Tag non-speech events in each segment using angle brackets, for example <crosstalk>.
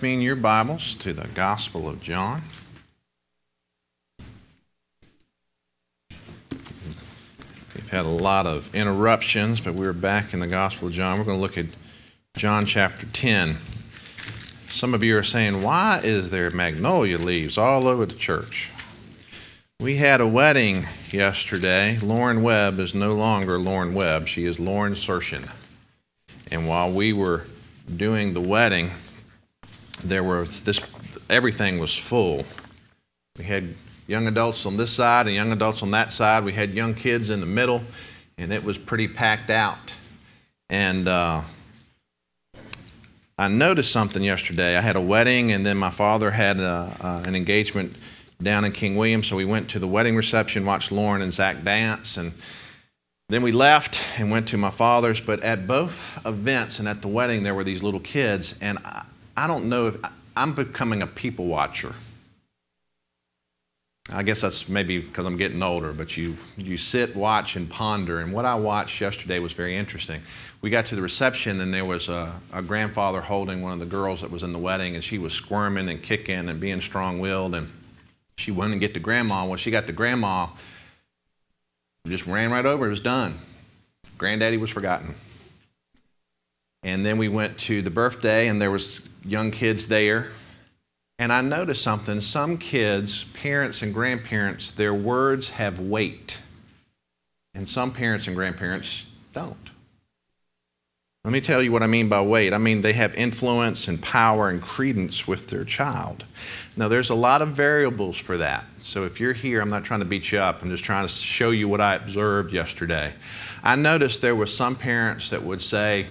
me your Bibles to the Gospel of John. We've had a lot of interruptions, but we're back in the Gospel of John. We're going to look at John chapter 10. Some of you are saying, why is there magnolia leaves all over the church? We had a wedding yesterday. Lauren Webb is no longer Lauren Webb, she is Lauren Sershin. And while we were doing the wedding, there was this everything was full. We had young adults on this side and young adults on that side. We had young kids in the middle, and it was pretty packed out. And uh, I noticed something yesterday. I had a wedding, and then my father had a, uh, an engagement down in King William, so we went to the wedding reception, watched Lauren and Zach dance, and then we left and went to my father's. But at both events and at the wedding, there were these little kids, and I, I don't know if I'm becoming a people watcher. I guess that's maybe because I'm getting older, but you, you sit, watch, and ponder. And what I watched yesterday was very interesting. We got to the reception, and there was a, a grandfather holding one of the girls that was in the wedding, and she was squirming and kicking and being strong willed. And she went and get to grandma. Well, she got to grandma, just ran right over. It was done. Granddaddy was forgotten. And then we went to the birthday, and there was young kids there. And I noticed something. Some kids, parents and grandparents, their words have weight. And some parents and grandparents don't. Let me tell you what I mean by weight. I mean they have influence and power and credence with their child. Now, there's a lot of variables for that. So if you're here, I'm not trying to beat you up. I'm just trying to show you what I observed yesterday. I noticed there were some parents that would say,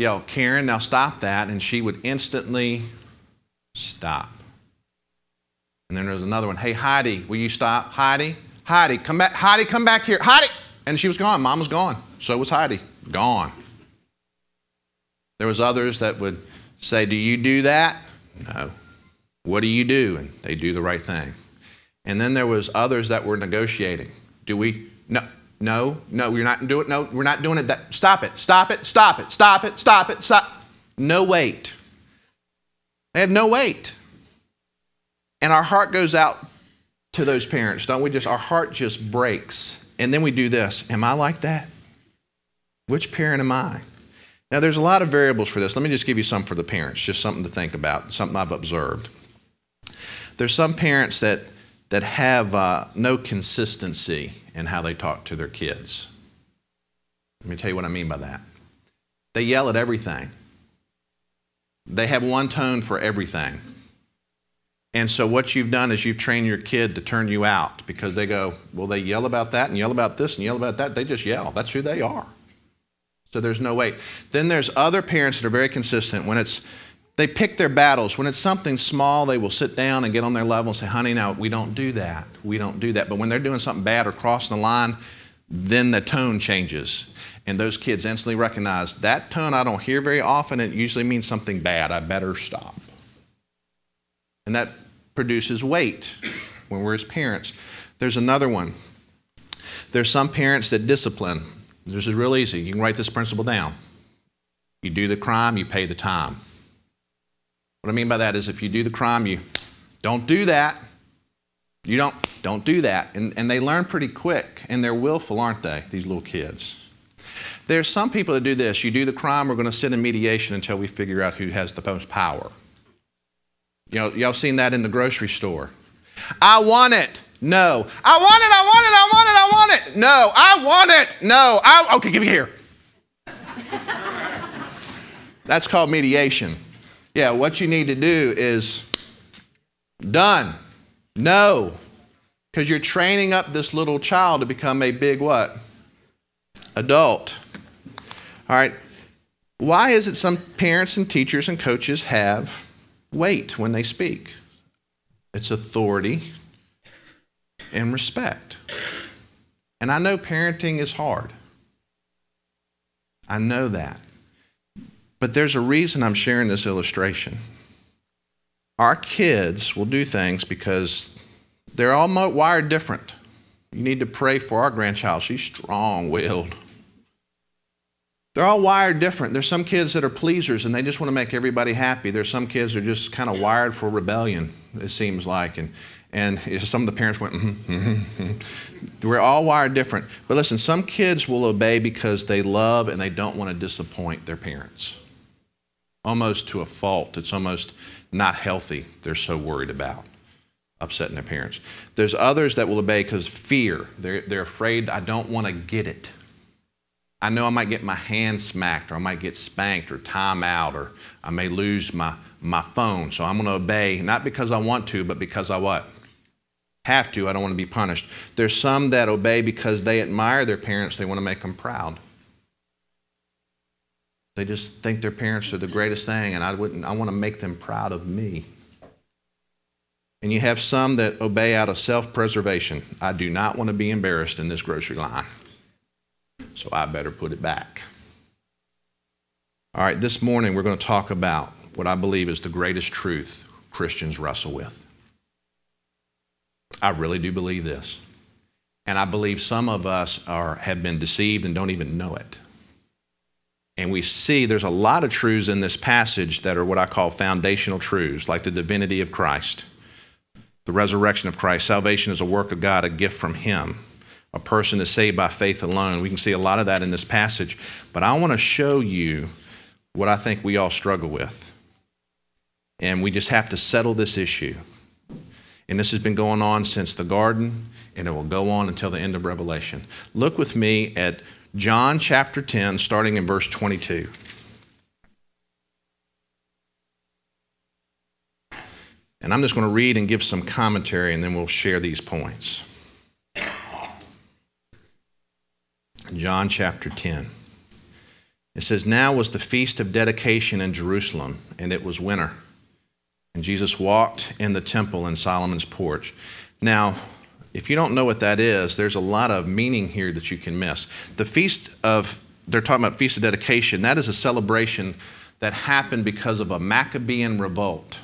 yell, Karen, now stop that. And she would instantly stop. And then there was another one, hey, Heidi, will you stop? Heidi, Heidi, come back. Heidi, come back here. Heidi! And she was gone. Mom was gone. So was Heidi. Gone. There was others that would say, do you do that? No. What do you do? And they do the right thing. And then there was others that were negotiating. Do we? No. No, no, you're not doing it. no, we're not doing it that stop it, stop it, stop it, stop it, stop it, stop. No weight. They had no weight. And our heart goes out to those parents, don't we? Just our heart just breaks. And then we do this. Am I like that? Which parent am I? Now there's a lot of variables for this. Let me just give you some for the parents, just something to think about, something I've observed. There's some parents that that have uh, no consistency in how they talk to their kids. Let me tell you what I mean by that. They yell at everything, they have one tone for everything. And so, what you've done is you've trained your kid to turn you out because they go, well, they yell about that and yell about this and yell about that. They just yell. That's who they are. So, there's no weight. Then there's other parents that are very consistent. When it's they pick their battles. When it's something small, they will sit down and get on their level and say, honey, now we don't do that. We don't do that. But when they're doing something bad or crossing the line, then the tone changes. And those kids instantly recognize that tone I don't hear very often. It usually means something bad. I better stop. And that produces weight when we're as parents. There's another one. There's some parents that discipline. This is real easy. You can write this principle down. You do the crime, you pay the time. What I mean by that is if you do the crime, you don't do that. You don't, don't do that. And, and they learn pretty quick, and they're willful, aren't they, these little kids? There's some people that do this. You do the crime, we're going to sit in mediation until we figure out who has the most power. You know, y'all seen that in the grocery store. I want it. No. I want it, I want it, I want it, I want it. No, I want it. No. I, okay, give me here. That's called mediation. Yeah, what you need to do is done. No. Because you're training up this little child to become a big what? Adult. All right. Why is it some parents and teachers and coaches have weight when they speak? It's authority and respect. And I know parenting is hard. I know that. But there's a reason I'm sharing this illustration. Our kids will do things because they're all wired different. You need to pray for our grandchild. She's strong willed. They're all wired different. There's some kids that are pleasers and they just want to make everybody happy. There's some kids that are just kind of wired for rebellion, it seems like. And, and some of the parents went, mm-hmm, mm-hmm. we're all wired different. But listen, some kids will obey because they love and they don't want to disappoint their parents. Almost to a fault. It's almost not healthy. They're so worried about upsetting their parents. There's others that will obey because fear. They're, they're afraid I don't want to get it. I know I might get my hand smacked or I might get spanked or time out or I may lose my, my phone. So I'm going to obey, not because I want to, but because I what? Have to. I don't want to be punished. There's some that obey because they admire their parents. They want to make them proud. They just think their parents are the greatest thing and I, wouldn't, I want to make them proud of me. And you have some that obey out of self preservation. I do not want to be embarrassed in this grocery line so I better put it back. All right, this morning we're going to talk about what I believe is the greatest truth Christians wrestle with. I really do believe this. And I believe some of us are, have been deceived and don't even know it. And we see there's a lot of truths in this passage that are what I call foundational truths, like the divinity of Christ, the resurrection of Christ. Salvation is a work of God, a gift from Him a person is saved by faith alone. We can see a lot of that in this passage. But I want to show you what I think we all struggle with. And we just have to settle this issue. And this has been going on since the garden, and it will go on until the end of Revelation. Look with me at John chapter 10, starting in verse 22. And I'm just going to read and give some commentary, and then we'll share these points. John chapter 10. It says, Now was the feast of dedication in Jerusalem, and it was winter. And Jesus walked in the temple in Solomon's porch. Now, if you don't know what that is, there's a lot of meaning here that you can miss. The feast of, they're talking about feast of dedication, that is a celebration that happened because of a Maccabean revolt.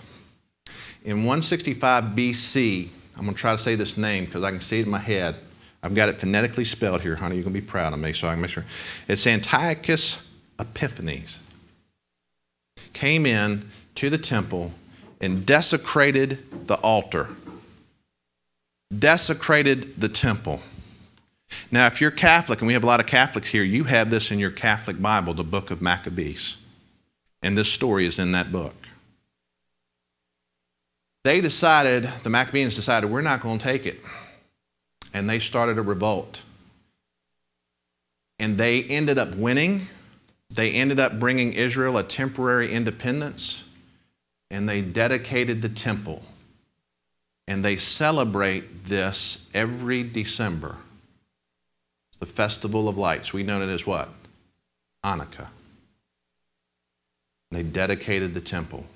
In 165 BC, I'm going to try to say this name because I can see it in my head. I've got it phonetically spelled here, honey. You're going to be proud of me, so I can make sure. It's Antiochus Epiphanes. Came in to the temple and desecrated the altar, desecrated the temple. Now, if you're Catholic, and we have a lot of Catholics here, you have this in your Catholic Bible, the book of Maccabees. And this story is in that book. They decided, the Maccabees decided, we're not going to take it and they started a revolt. And they ended up winning. They ended up bringing Israel a temporary independence, and they dedicated the temple. And they celebrate this every December. It's the Festival of Lights. We know it as what? Hanukkah. They dedicated the temple.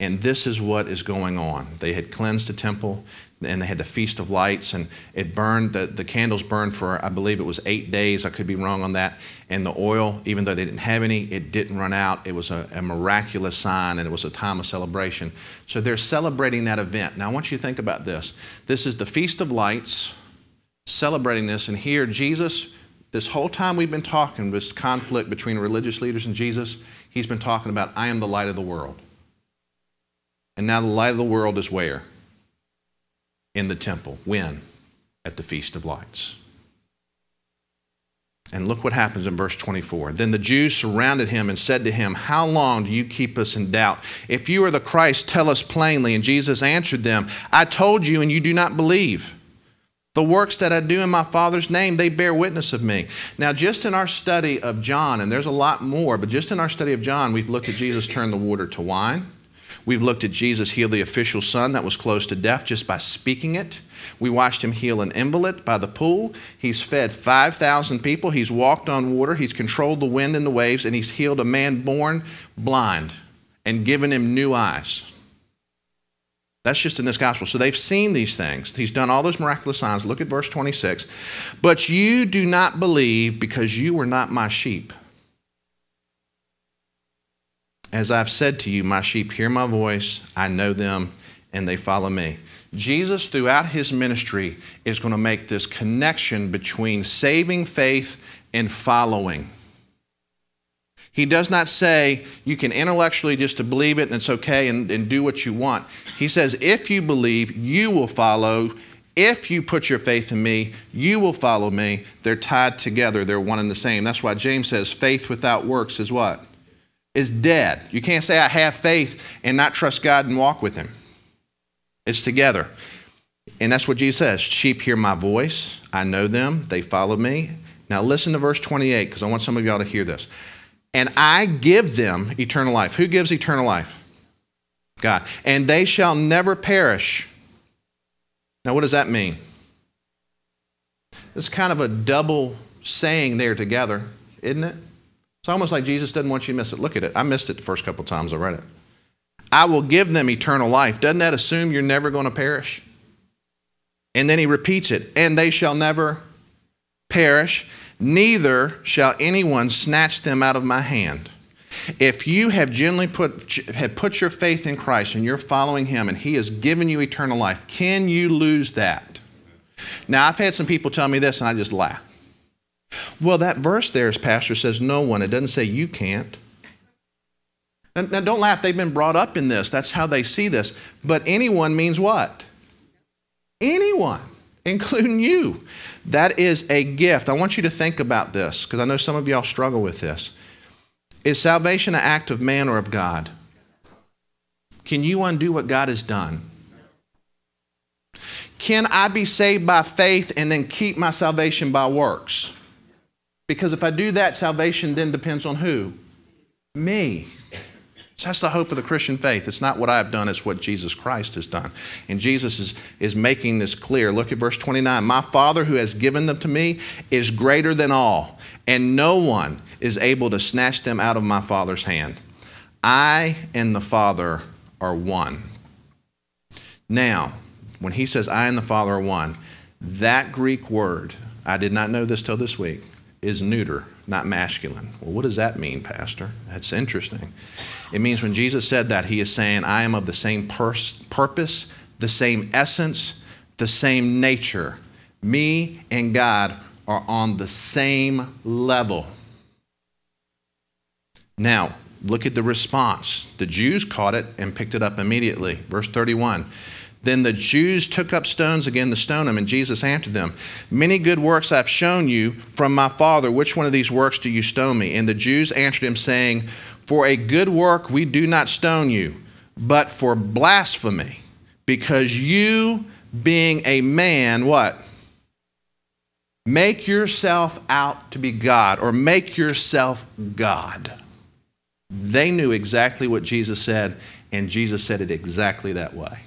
And this is what is going on. They had cleansed the temple and they had the Feast of Lights, and it burned, the, the candles burned for, I believe it was eight days. I could be wrong on that. And the oil, even though they didn't have any, it didn't run out. It was a, a miraculous sign, and it was a time of celebration. So they're celebrating that event. Now, I want you to think about this. This is the Feast of Lights, celebrating this, and here Jesus, this whole time we've been talking, this conflict between religious leaders and Jesus, he's been talking about, I am the light of the world. And now the light of the world is where? In the temple. When? At the Feast of Lights. And look what happens in verse 24. Then the Jews surrounded him and said to him, How long do you keep us in doubt? If you are the Christ, tell us plainly. And Jesus answered them, I told you, and you do not believe. The works that I do in my Father's name, they bear witness of me. Now, just in our study of John, and there's a lot more, but just in our study of John, we've looked at Jesus turn the water to wine. We've looked at Jesus heal the official son that was close to death just by speaking it. We watched him heal an invalid by the pool. He's fed 5,000 people. He's walked on water. He's controlled the wind and the waves, and he's healed a man born blind and given him new eyes. That's just in this gospel. So they've seen these things. He's done all those miraculous signs. Look at verse 26. But you do not believe because you were not my sheep. As I've said to you, my sheep hear my voice, I know them, and they follow me. Jesus, throughout his ministry, is going to make this connection between saving faith and following. He does not say you can intellectually just believe it and it's okay and, and do what you want. He says, if you believe, you will follow. If you put your faith in me, you will follow me. They're tied together, they're one and the same. That's why James says faith without works is what? Is dead. You can't say I have faith and not trust God and walk with him. It's together. And that's what Jesus says Sheep hear my voice. I know them. They follow me. Now listen to verse 28 because I want some of y'all to hear this and I give them eternal life. Who gives eternal life? God. And they shall never perish. Now, what does that mean? It's kind of a double saying there together, isn't it? It's almost like Jesus doesn't want you to miss it. Look at it. I missed it the first couple times I read it. I will give them eternal life. Doesn't that assume you're never going to perish? And then he repeats it, and they shall never perish neither shall anyone snatch them out of my hand. If you have genuinely put, have put your faith in Christ and you're following Him and He has given you eternal life, can you lose that? Now, I've had some people tell me this and I just laugh. Well, that verse there, as Pastor says, no one. It doesn't say you can't. Now, don't laugh. They've been brought up in this. That's how they see this. But anyone means what? Anyone, <laughs> including you. That is a gift. I want you to think about this because I know some of y'all struggle with this. Is salvation an act of man or of God? Can you undo what God has done? Can I be saved by faith and then keep my salvation by works? Because if I do that, salvation then depends on who? Me. So that's the hope of the Christian faith. It's not what I've done, it's what Jesus Christ has done. And Jesus is, is making this clear. Look at verse 29. My Father who has given them to me is greater than all, and no one is able to snatch them out of my Father's hand. I and the Father are one. Now, when he says I and the Father are one, that Greek word, I did not know this till this week, is neuter, not masculine. Well, what does that mean, Pastor? That's interesting. It means when Jesus said that, he is saying, I am of the same purpose, the same essence, the same nature. Me and God are on the same level. Now, look at the response. The Jews caught it and picked it up immediately. Verse 31. Then the Jews took up stones again to stone him, and Jesus answered them, Many good works I've shown you from my Father. Which one of these works do you stone me? And the Jews answered him, saying, for a good work we do not stone you, but for blasphemy, because you, being a man, what? Make yourself out to be God, or make yourself God. They knew exactly what Jesus said, and Jesus said it exactly that way.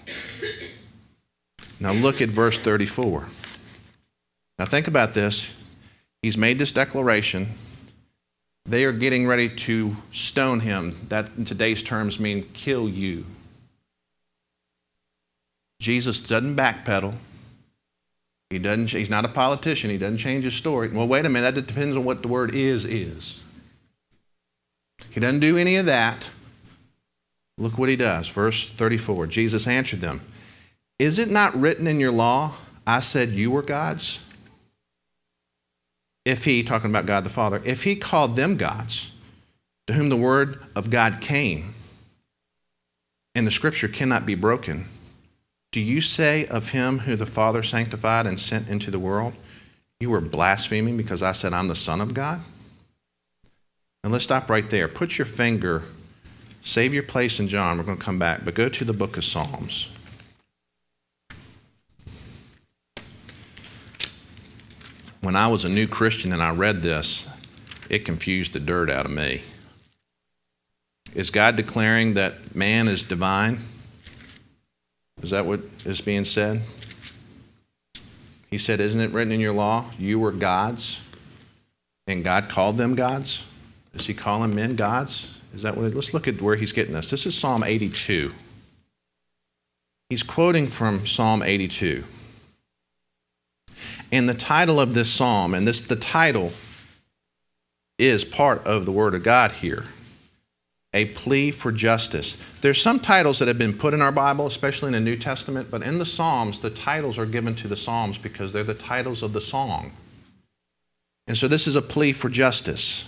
Now look at verse 34. Now think about this. He's made this declaration. They are getting ready to stone him. That, in today's terms, mean kill you. Jesus doesn't backpedal. He doesn't, he's not a politician. He doesn't change his story. Well, wait a minute. That depends on what the word is, is. He doesn't do any of that. Look what he does. Verse 34 Jesus answered them Is it not written in your law, I said you were gods? if he, talking about God the Father, if he called them gods, to whom the word of God came, and the scripture cannot be broken, do you say of him who the Father sanctified and sent into the world, you were blaspheming because I said I'm the Son of God? And let's stop right there. Put your finger, save your place in John. We're going to come back, but go to the book of Psalms. When I was a new Christian and I read this, it confused the dirt out of me. Is God declaring that man is divine? Is that what is being said? He said, Isn't it written in your law, you were gods? And God called them gods? Is he calling men gods? Is that what? let's look at where he's getting this. This is Psalm 82. He's quoting from Psalm 82. And the title of this psalm, and this the title is part of the Word of God here a plea for justice. There's some titles that have been put in our Bible, especially in the New Testament, but in the Psalms, the titles are given to the Psalms because they're the titles of the song. And so this is a plea for justice.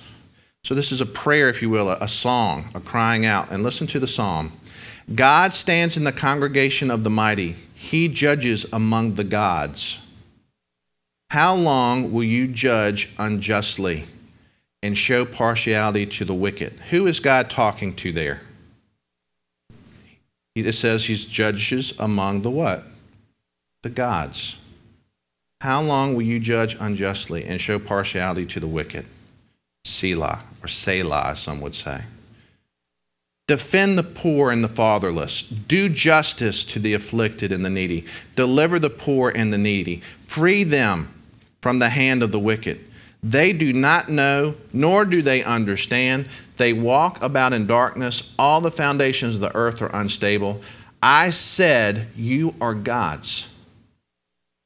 So, this is a prayer, if you will, a, a song, a crying out. And listen to the psalm God stands in the congregation of the mighty, He judges among the gods. How long will you judge unjustly and show partiality to the wicked? Who is God talking to there? It says he's judges among the what? The gods. How long will you judge unjustly and show partiality to the wicked? Selah, or Selah, some would say. Defend the poor and the fatherless. Do justice to the afflicted and the needy. Deliver the poor and the needy. Free them from the hand of the wicked. They do not know, nor do they understand. They walk about in darkness. All the foundations of the earth are unstable. I said, You are gods,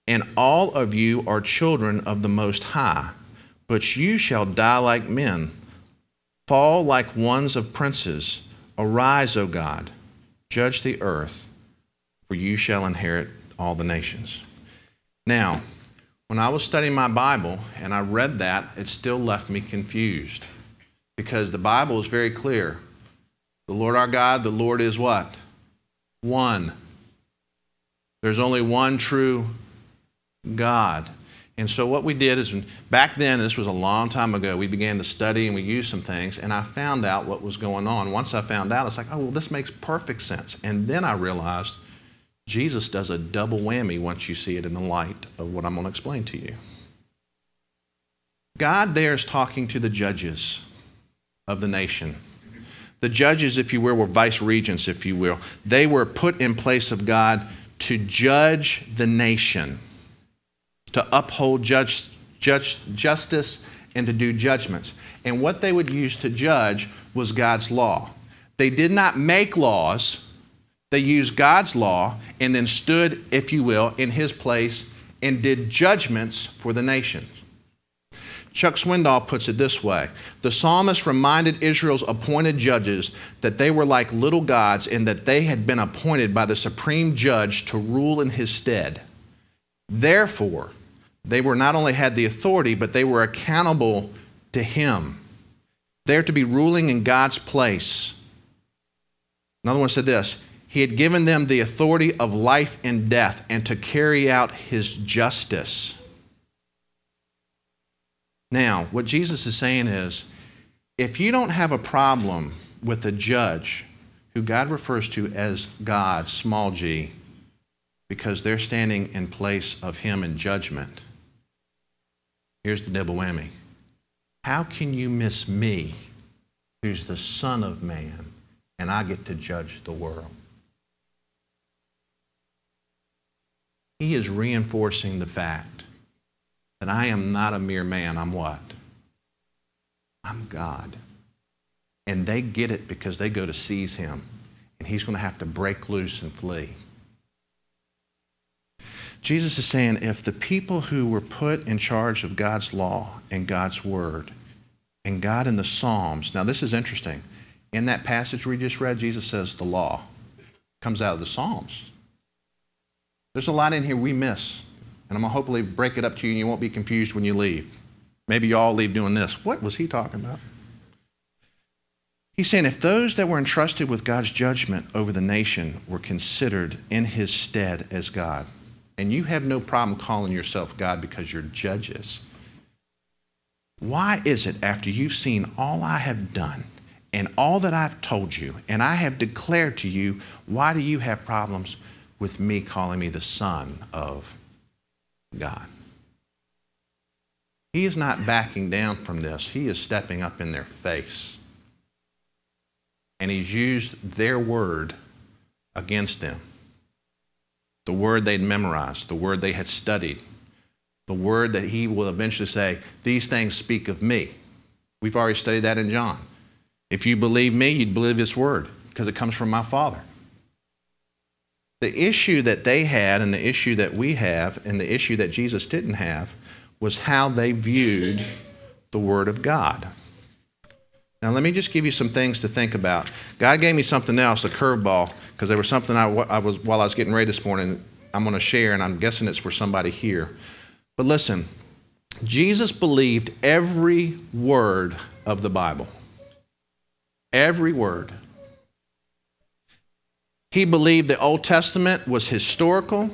and all of you are children of the Most High. But you shall die like men, fall like ones of princes. Arise, O God, judge the earth, for you shall inherit all the nations. Now, when I was studying my Bible and I read that, it still left me confused because the Bible is very clear. The Lord our God, the Lord is what? One. There's only one true God. And so what we did is back then, this was a long time ago, we began to study and we used some things, and I found out what was going on. Once I found out, it's like, oh, well, this makes perfect sense. And then I realized Jesus does a double whammy once you see it in the light of what I'm going to explain to you. God there is talking to the judges of the nation. The judges, if you will, were vice regents, if you will. They were put in place of God to judge the nation, to uphold judge, judge, justice, and to do judgments. And what they would use to judge was God's law. They did not make laws, they used God's law and then stood, if you will, in his place and did judgments for the nation. Chuck Swindoll puts it this way The psalmist reminded Israel's appointed judges that they were like little gods and that they had been appointed by the supreme judge to rule in his stead. Therefore, they were not only had the authority, but they were accountable to him. They're to be ruling in God's place. Another one said this he had given them the authority of life and death and to carry out his justice. Now, what Jesus is saying is if you don't have a problem with a judge who God refers to as God, small g, because they're standing in place of him in judgment, here's the double whammy. How can you miss me, who's the Son of Man, and I get to judge the world? He is reinforcing the fact that I am not a mere man. I'm what? I'm God. And they get it because they go to seize him, and he's going to have to break loose and flee. Jesus is saying if the people who were put in charge of God's law and God's word, and God in the Psalms, now this is interesting. In that passage we just read, Jesus says the law comes out of the Psalms. There's a lot in here we miss. And I'm going to hopefully break it up to you and you won't be confused when you leave. Maybe you all leave doing this. What was he talking about? He's saying if those that were entrusted with God's judgment over the nation were considered in his stead as God, and you have no problem calling yourself God because you're judges, why is it after you've seen all I have done and all that I've told you and I have declared to you, why do you have problems with me calling me the Son of God. He is not backing down from this, he is stepping up in their face. And he's used their word against them. The word they'd memorized, the word they had studied, the word that he will eventually say, These things speak of me. We've already studied that in John. If you believe me, you'd believe this word because it comes from my Father. The issue that they had, and the issue that we have, and the issue that Jesus didn't have, was how they viewed the Word of God. Now, let me just give you some things to think about. God gave me something else, a curveball, because there was something I, I, was while I was getting ready this morning. I'm going to share, and I'm guessing it's for somebody here. But listen, Jesus believed every word of the Bible. Every word. He believed the Old Testament was historical,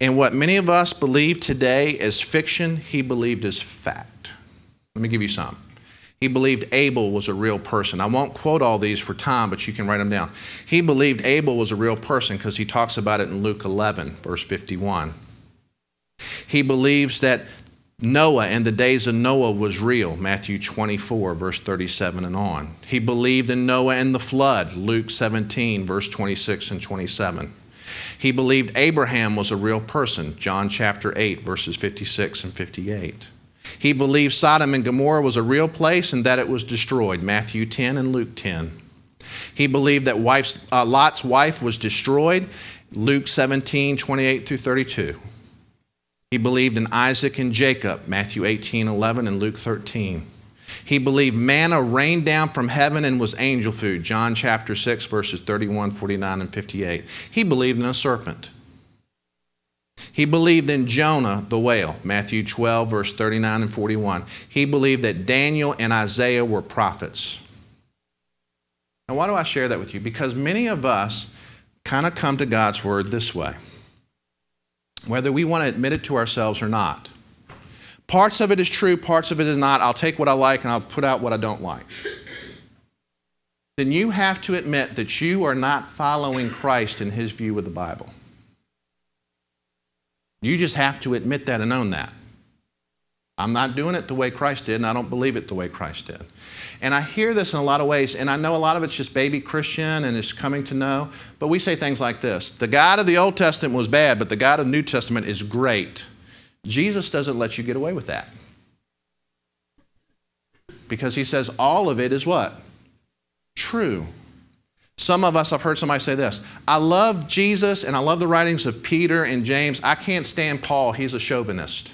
and what many of us believe today as fiction, he believed as fact. Let me give you some. He believed Abel was a real person. I won't quote all these for time, but you can write them down. He believed Abel was a real person because he talks about it in Luke 11, verse 51. He believes that Noah and the days of Noah was real, Matthew 24, verse 37 and on. He believed in Noah and the flood, Luke 17, verse 26 and 27. He believed Abraham was a real person, John chapter 8, verses 56 and 58. He believed Sodom and Gomorrah was a real place and that it was destroyed, Matthew 10 and Luke 10. He believed that uh, Lot's wife was destroyed, Luke 17, 28 through 32. He believed in Isaac and Jacob, Matthew 18, 11, and Luke 13. He believed manna rained down from heaven and was angel food, John chapter 6, verses 31, 49, and 58. He believed in a serpent. He believed in Jonah the whale, Matthew 12, verse 39 and 41. He believed that Daniel and Isaiah were prophets. Now, why do I share that with you? Because many of us kind of come to God's word this way whether we want to admit it to ourselves or not. Parts of it is true, parts of it is not. I'll take what I like and I'll put out what I don't like. Then you have to admit that you are not following Christ in his view of the Bible. You just have to admit that and own that. I'm not doing it the way Christ did, and I don't believe it the way Christ did. And I hear this in a lot of ways, and I know a lot of it's just baby Christian and is coming to know, but we say things like this The God of the Old Testament was bad, but the God of the New Testament is great. Jesus doesn't let you get away with that. Because he says all of it is what? True. Some of us, I've heard somebody say this I love Jesus and I love the writings of Peter and James. I can't stand Paul, he's a chauvinist.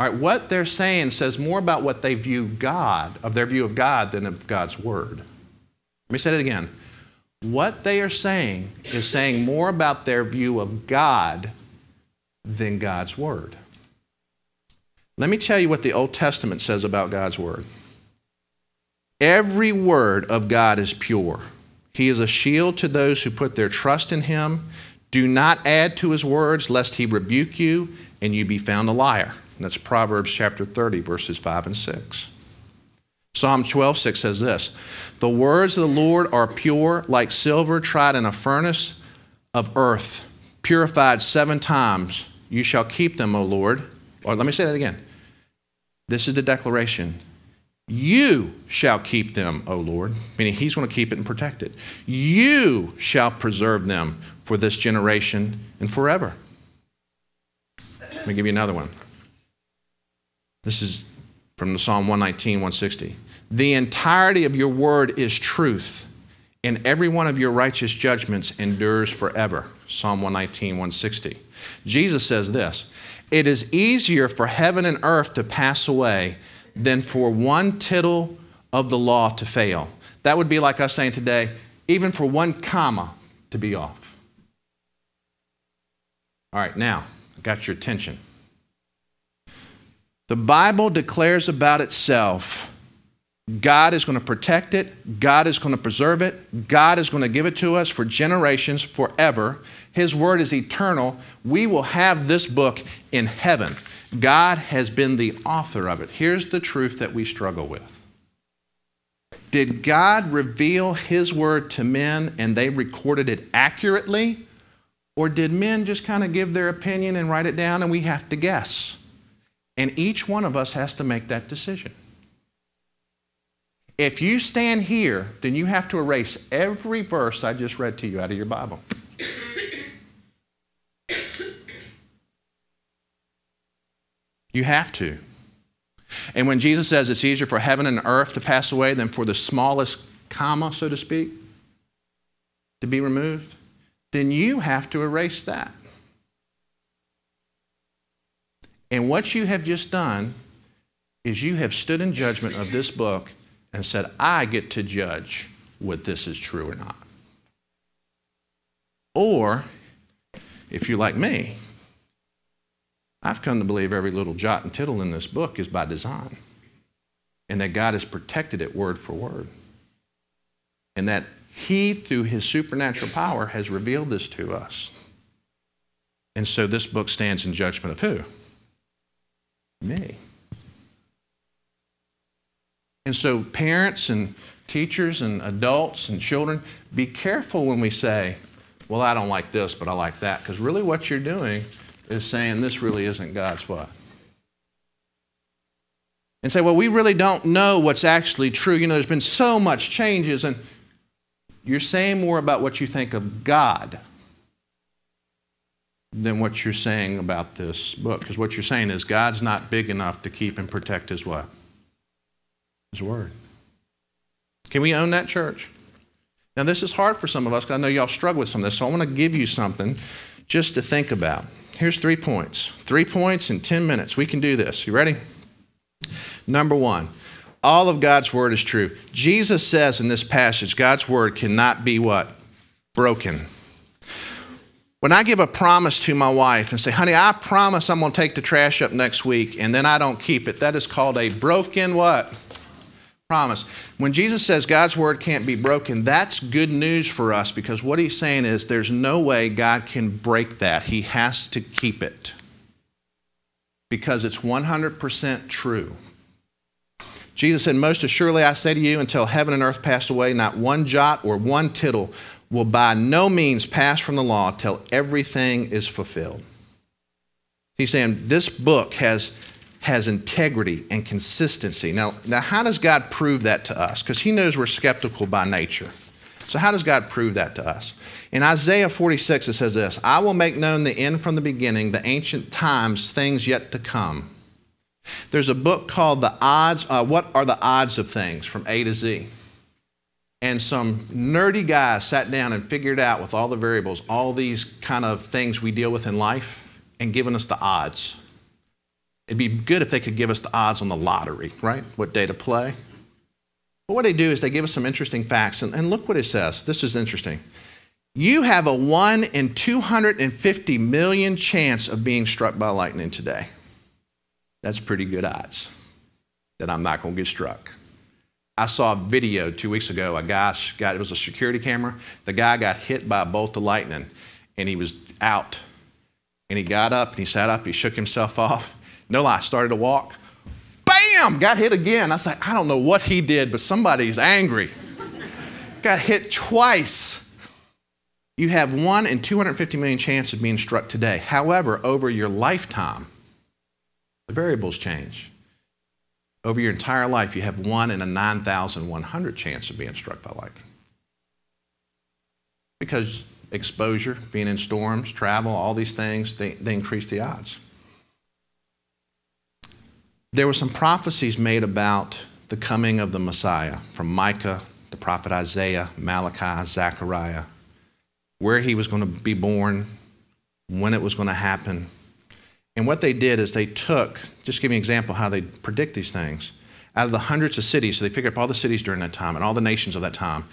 All right, what they're saying says more about what they view God, of their view of God, than of God's Word. Let me say that again. What they are saying is saying more about their view of God than God's Word. Let me tell you what the Old Testament says about God's Word. Every word of God is pure. He is a shield to those who put their trust in Him. Do not add to His words, lest He rebuke you and you be found a liar. And that's Proverbs chapter 30, verses 5 and 6. Psalm 12, 6 says this The words of the Lord are pure, like silver tried in a furnace of earth, purified seven times. You shall keep them, O Lord. Or let me say that again. This is the declaration. You shall keep them, O Lord, meaning He's going to keep it and protect it. You shall preserve them for this generation and forever. Let me give you another one. This is from the Psalm 119, 160. The entirety of your word is truth, and every one of your righteous judgments endures forever. Psalm 119, 160. Jesus says this It is easier for heaven and earth to pass away than for one tittle of the law to fail. That would be like us saying today, even for one comma to be off. All right, now, I got your attention. The Bible declares about itself God is going to protect it, God is going to preserve it, God is going to give it to us for generations, forever. His word is eternal. We will have this book in heaven. God has been the author of it. Here's the truth that we struggle with. Did God reveal His word to men and they recorded it accurately? Or did men just kind of give their opinion and write it down and we have to guess? And each one of us has to make that decision. If you stand here, then you have to erase every verse I just read to you out of your Bible. You have to. And when Jesus says it's easier for heaven and earth to pass away than for the smallest comma, so to speak, to be removed, then you have to erase that. And what you have just done is you have stood in judgment of this book and said, I get to judge what this is true or not. Or, if you're like me, I've come to believe every little jot and tittle in this book is by design, and that God has protected it word for word, and that He, through His supernatural power, has revealed this to us. And so this book stands in judgment of who? Me. And so, parents and teachers and adults and children, be careful when we say, Well, I don't like this, but I like that. Because really, what you're doing is saying this really isn't God's what? And say, Well, we really don't know what's actually true. You know, there's been so much changes, and you're saying more about what you think of God than what you're saying about this book. Because what you're saying is God's not big enough to keep and protect his what? His word. Can we own that church? Now, this is hard for some of us I know y'all struggle with some of this, so I want to give you something just to think about. Here's three points. Three points in 10 minutes. We can do this. You ready? Number one, all of God's word is true. Jesus says in this passage, God's word cannot be what? Broken. When I give a promise to my wife and say, honey, I promise I'm going to take the trash up next week, and then I don't keep it, that is called a broken what? Promise. When Jesus says God's word can't be broken, that's good news for us because what he's saying is there's no way God can break that. He has to keep it because it's 100% true. Jesus said, Most assuredly I say to you, until heaven and earth pass away, not one jot or one tittle will by no means pass from the law till everything is fulfilled. He's saying this book has, has integrity and consistency. Now, now, how does God prove that to us? Because He knows we're skeptical by nature. So, how does God prove that to us? In Isaiah 46, it says this I will make known the end from the beginning, the ancient times, things yet to come. There's a book called The Odds, uh, What Are the Odds of Things from A to Z and some nerdy guy sat down and figured out with all the variables all these kind of things we deal with in life and given us the odds. It'd be good if they could give us the odds on the lottery, right? What day to play. But what they do is they give us some interesting facts, and, and look what it says. This is interesting. You have a 1 in 250 million chance of being struck by lightning today. That's pretty good odds that I'm not going to get struck. I saw a video two weeks ago. A guy got, it was a security camera. The guy got hit by a bolt of lightning and he was out. And he got up and he sat up, he shook himself off. No lie, started to walk. Bam! Got hit again. I was like, I don't know what he did, but somebody's angry. got hit twice. You have one in 250 million chance of being struck today. However, over your lifetime, the variables change. Over your entire life, you have one in a 9,100 chance of being struck by lightning. Because exposure, being in storms, travel, all these things, they, they increase the odds. There were some prophecies made about the coming of the Messiah from Micah, the prophet Isaiah, Malachi, Zechariah, where he was going to be born, when it was going to happen. And what they did is they took, just give you an example how they predict these things. Out of the hundreds of cities, so they figured up all the cities during that time and all the nations of that time,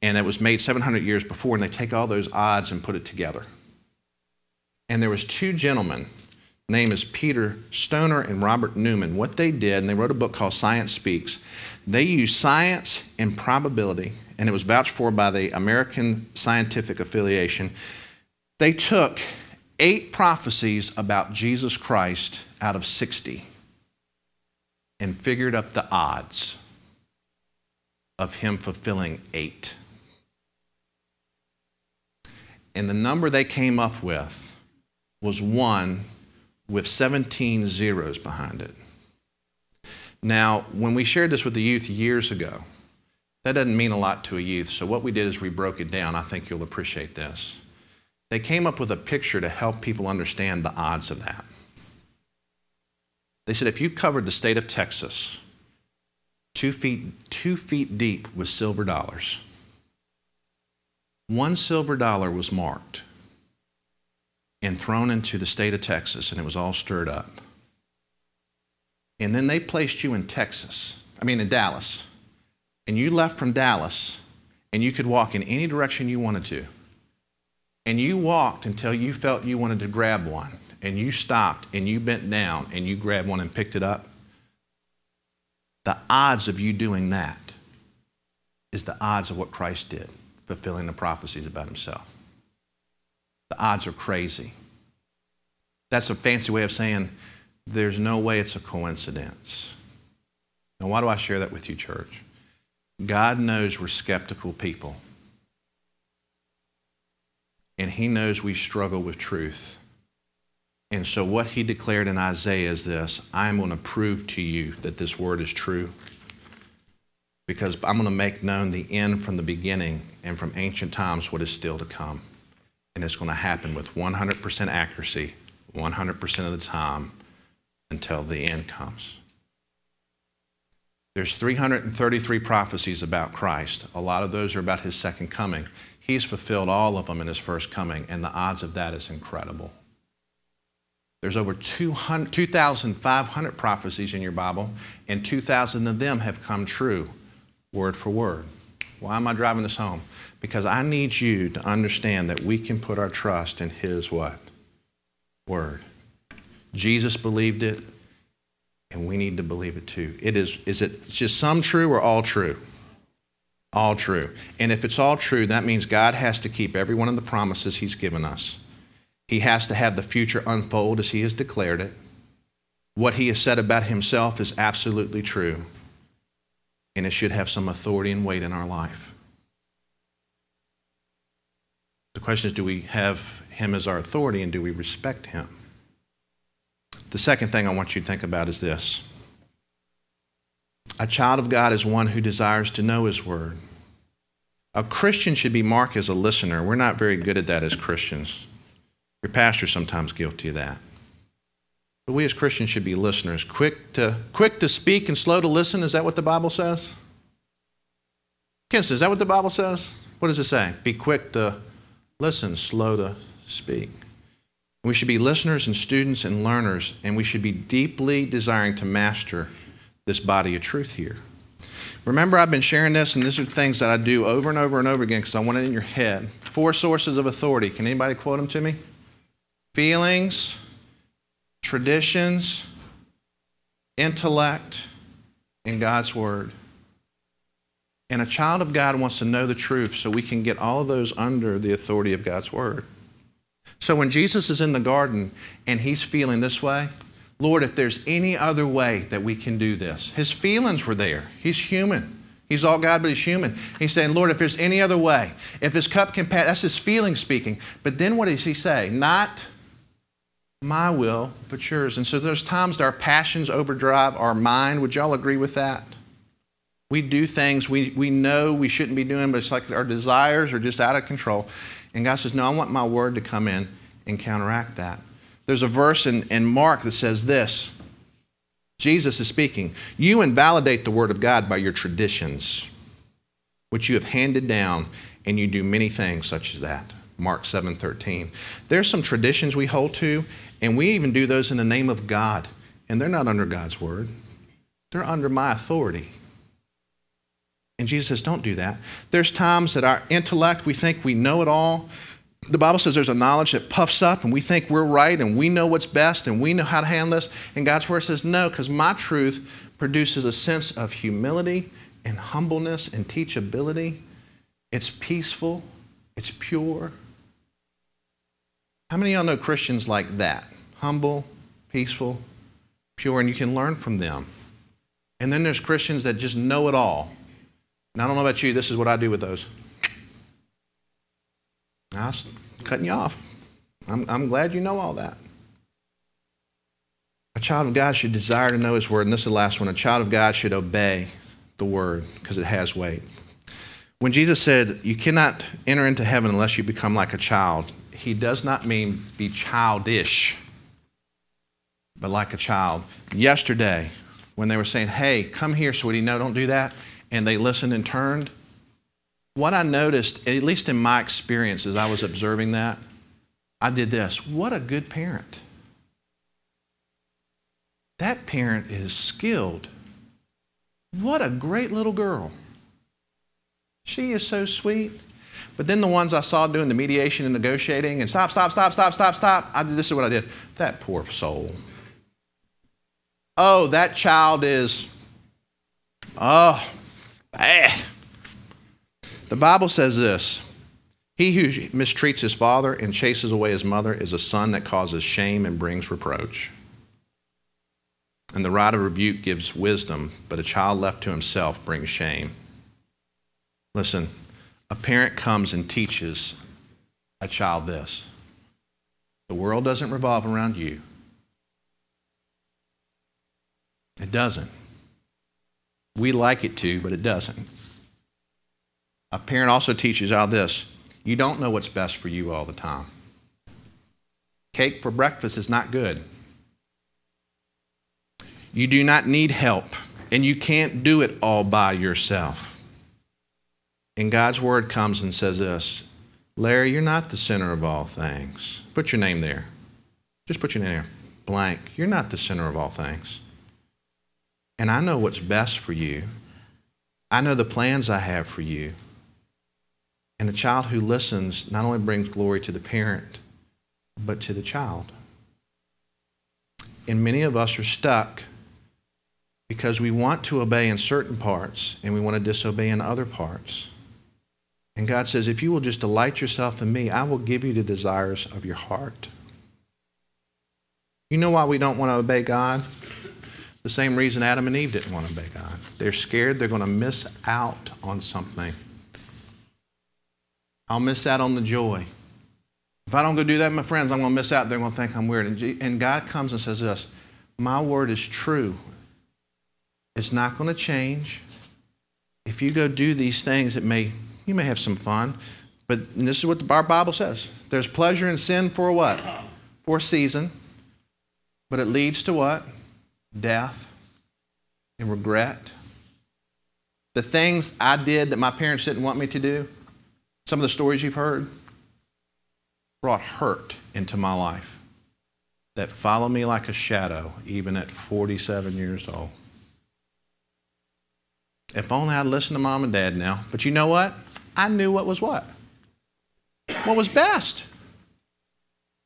and it was made 700 years before, and they take all those odds and put it together. And there was two gentlemen, name is Peter Stoner and Robert Newman. What they did, and they wrote a book called Science Speaks. They used science and probability, and it was vouched for by the American Scientific Affiliation. They took eight prophecies about Jesus Christ out of 60 and figured up the odds of him fulfilling eight. And the number they came up with was one with 17 zeros behind it. Now, when we shared this with the youth years ago, that doesn't mean a lot to a youth. So, what we did is we broke it down. I think you'll appreciate this. They came up with a picture to help people understand the odds of that. They said if you covered the state of Texas two feet, two feet deep with silver dollars, one silver dollar was marked and thrown into the state of Texas, and it was all stirred up. And then they placed you in Texas, I mean in Dallas, and you left from Dallas, and you could walk in any direction you wanted to. And you walked until you felt you wanted to grab one and you stopped and you bent down and you grabbed one and picked it up, the odds of you doing that is the odds of what Christ did, fulfilling the prophecies about himself. The odds are crazy. That's a fancy way of saying there's no way it's a coincidence. Now, why do I share that with you, church? God knows we're skeptical people. And He knows we struggle with truth. And so, what He declared in Isaiah is this I am going to prove to you that this word is true because I'm going to make known the end from the beginning and from ancient times what is still to come. And it's going to happen with 100% accuracy, 100% of the time until the end comes. There's 333 prophecies about Christ. A lot of those are about his second coming. He's fulfilled all of them in his first coming, and the odds of that is incredible. There's over 2,500 prophecies in your Bible, and 2,000 of them have come true, word for word. Why am I driving this home? Because I need you to understand that we can put our trust in his what? Word. Jesus believed it, and we need to believe it too. It is, is it just some true or all true? All true. And if it's all true, that means God has to keep every one of the promises He's given us. He has to have the future unfold as He has declared it. What He has said about Himself is absolutely true, and it should have some authority and weight in our life. The question is do we have Him as our authority and do we respect Him? The second thing I want you to think about is this a child of God is one who desires to know His Word. A Christian should be marked as a listener. We're not very good at that as Christians. Your pastor's sometimes guilty of that. But we as Christians should be listeners, quick to, quick to speak and slow to listen. Is that what the Bible says? Kinston, is that what the Bible says? What does it say? Be quick to listen, slow to speak. We should be listeners and students and learners, and we should be deeply desiring to master this body of truth here. Remember, I've been sharing this, and these are things that I do over and over and over again because I want it in your head. Four sources of authority. Can anybody quote them to me? Feelings, traditions, intellect, and God's Word. And a child of God wants to know the truth so we can get all of those under the authority of God's Word. So when Jesus is in the garden and he's feeling this way, Lord, if there's any other way that we can do this, his feelings were there. He's human. He's all God, but he's human. He's saying, Lord, if there's any other way, if this cup can pass, that's his feeling speaking. But then what does he say? Not my will, but yours. And so there's times that our passions overdrive our mind. Would y'all agree with that? We do things we, we know we shouldn't be doing, but it's like our desires are just out of control. And God says, No, I want my word to come in and counteract that. There's a verse in, in Mark that says this Jesus is speaking. You invalidate the word of God by your traditions, which you have handed down, and you do many things such as that. Mark 7 13. There's some traditions we hold to, and we even do those in the name of God, and they're not under God's word, they're under my authority. And Jesus says, don't do that. There's times that our intellect, we think we know it all. The Bible says there's a knowledge that puffs up and we think we're right and we know what's best and we know how to handle this. And God's word says, no, because my truth produces a sense of humility and humbleness and teachability. It's peaceful, it's pure. How many of y'all know Christians like that? Humble, peaceful, pure, and you can learn from them. And then there's Christians that just know it all and I don't know about you, this is what I do with those. I was cutting you off. I'm, I'm glad you know all that. A child of God should desire to know His Word. And this is the last one. A child of God should obey the Word because it has weight. When Jesus said, You cannot enter into heaven unless you become like a child, He does not mean be childish, but like a child. Yesterday, when they were saying, Hey, come here, sweetie, no, don't do that and they listened and turned, what I noticed, at least in my experience as I was observing that, I did this. What a good parent. That parent is skilled. What a great little girl. She is so sweet. But then the ones I saw doing the mediation and negotiating and stop, stop, stop, stop, stop, stop, I did, this is what I did. That poor soul. Oh, that child is, oh, bad. The Bible says this He who mistreats his father and chases away his mother is a son that causes shame and brings reproach. And the rod of rebuke gives wisdom, but a child left to himself brings shame. Listen, a parent comes and teaches a child this the world doesn't revolve around you, it doesn't. We like it to, but it doesn't. A parent also teaches out this you don't know what's best for you all the time. Cake for breakfast is not good. You do not need help, and you can't do it all by yourself. And God's word comes and says this Larry, you're not the center of all things. Put your name there. Just put your name there. Blank. You're not the center of all things. And I know what's best for you. I know the plans I have for you. And a child who listens not only brings glory to the parent, but to the child. And many of us are stuck because we want to obey in certain parts and we want to disobey in other parts. And God says, if you will just delight yourself in me, I will give you the desires of your heart. You know why we don't want to obey God? The same reason Adam and Eve didn't want to obey God. They're scared they're going to miss out on something. I'll miss out on the joy. If I don't go do that, my friends, I'm going to miss out. They're going to think I'm weird. And God comes and says this My word is true. It's not going to change. If you go do these things, it may you may have some fun, but this is what the, Bible says. There's pleasure in sin for what? For a season, but it leads to what? Death and regret. The things I did that my parents didn't want me to do, some of the stories you've heard, brought hurt into my life that follow me like a shadow, even at 47 years old. If only I'd listened to mom and dad now. But you know what? I knew what was what? What was best?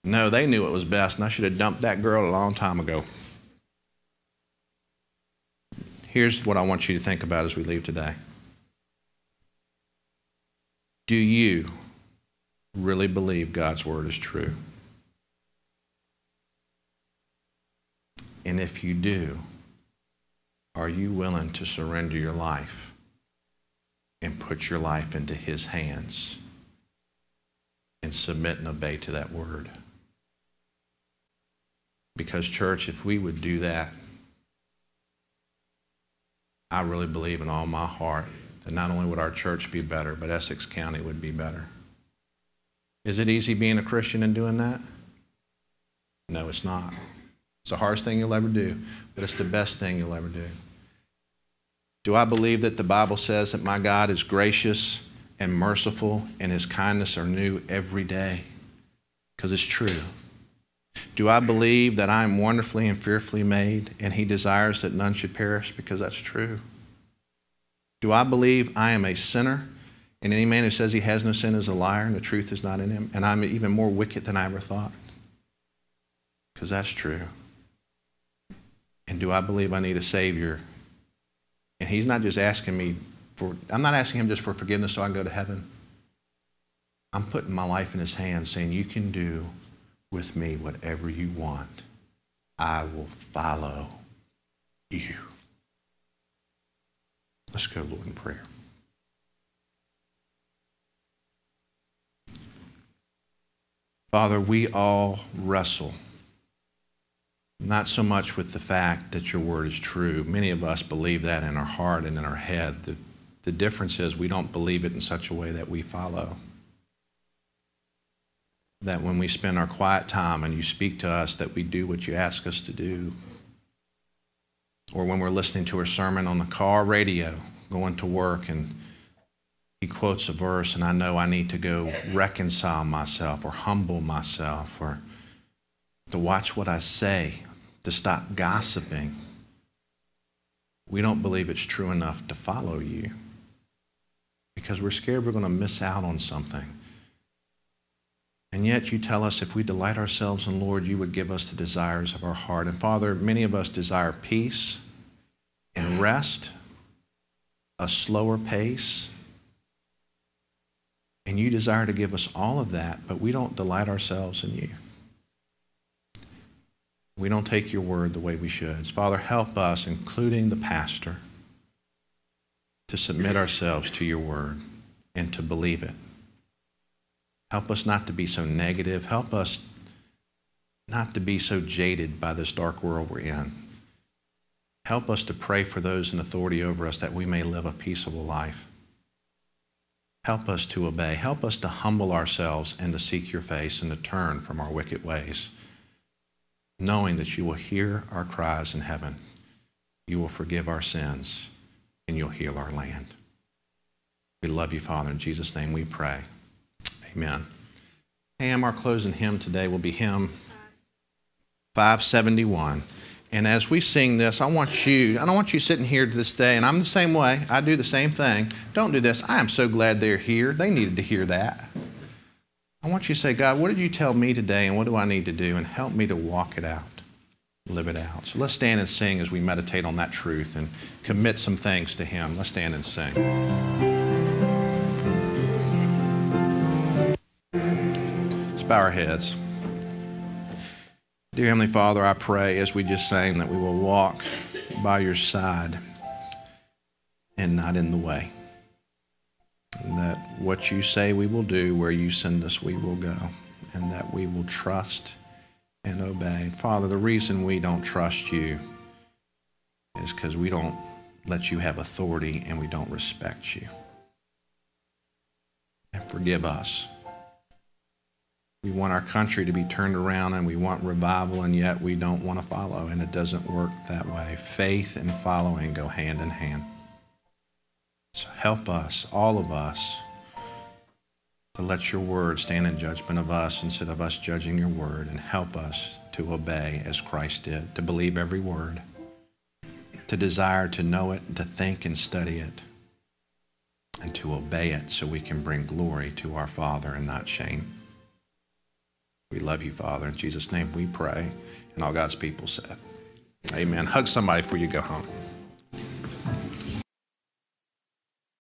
No, they knew what was best, and I should have dumped that girl a long time ago. Here's what I want you to think about as we leave today. Do you really believe God's word is true? And if you do, are you willing to surrender your life and put your life into His hands and submit and obey to that word? Because, church, if we would do that, I really believe in all my heart that not only would our church be better, but Essex County would be better. Is it easy being a Christian and doing that? No, it's not. It's the hardest thing you'll ever do, but it's the best thing you'll ever do. Do I believe that the Bible says that my God is gracious and merciful and his kindness are new every day? Because it's true. Do I believe that I am wonderfully and fearfully made and he desires that none should perish? Because that's true. Do I believe I am a sinner and any man who says he has no sin is a liar and the truth is not in him and I'm even more wicked than I ever thought? Because that's true. And do I believe I need a Savior and he's not just asking me for, I'm not asking him just for forgiveness so I can go to heaven. I'm putting my life in his hands saying, You can do with me whatever you want. I will follow you. Let's go, Lord, in prayer. Father, we all wrestle not so much with the fact that your word is true. Many of us believe that in our heart and in our head. The, the difference is we don't believe it in such a way that we follow. That when we spend our quiet time and you speak to us, that we do what you ask us to do. Or when we're listening to a sermon on the car radio, going to work, and he quotes a verse, and I know I need to go reconcile myself or humble myself or to watch what I say to stop gossiping. We don't believe it's true enough to follow you because we're scared we're going to miss out on something. And yet you tell us if we delight ourselves in Lord, you would give us the desires of our heart. And Father, many of us desire peace and rest, a slower pace. And you desire to give us all of that, but we don't delight ourselves in you. We don't take your word the way we should. Father, help us, including the pastor, to submit ourselves to your word and to believe it. Help us not to be so negative. Help us not to be so jaded by this dark world we're in. Help us to pray for those in authority over us that we may live a peaceable life. Help us to obey. Help us to humble ourselves and to seek your face and to turn from our wicked ways, knowing that you will hear our cries in heaven. You will forgive our sins and you'll heal our land. We love you, Father. In Jesus' name we pray. Amen. Pam, our closing hymn today will be hymn 571. And as we sing this, I want you, I don't want you sitting here to this day, and I'm the same way. I do the same thing. Don't do this. I am so glad they're here. They needed to hear that. I want you to say, God, what did you tell me today, and what do I need to do? And help me to walk it out, live it out. So let's stand and sing as we meditate on that truth and commit some things to Him. Let's stand and sing. Bow our heads. Dear Heavenly Father, I pray as we just sang that we will walk by your side and not in the way. And that what you say we will do, where you send us, we will go. And that we will trust and obey. Father, the reason we don't trust you is because we don't let you have authority and we don't respect you. And forgive us we want our country to be turned around and we want revival, and yet we don't want to follow, and it doesn't work that way. Faith and following go hand in hand. So help us, all of us, to let your word stand in judgment of us instead of us judging your word, and help us to obey as Christ did, to believe every word, to desire to know it, to think and study it, and to obey it so we can bring glory to our Father and not shame. We love you, Father. In Jesus' name we pray. And all God's people said, Amen. Hug somebody before you go home.